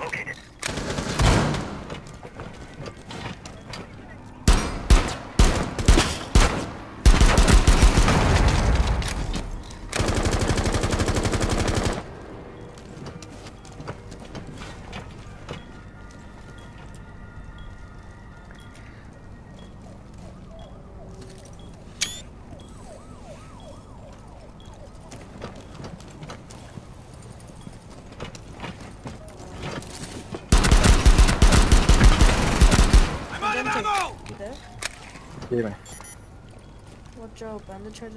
located. I'm out of ammo! You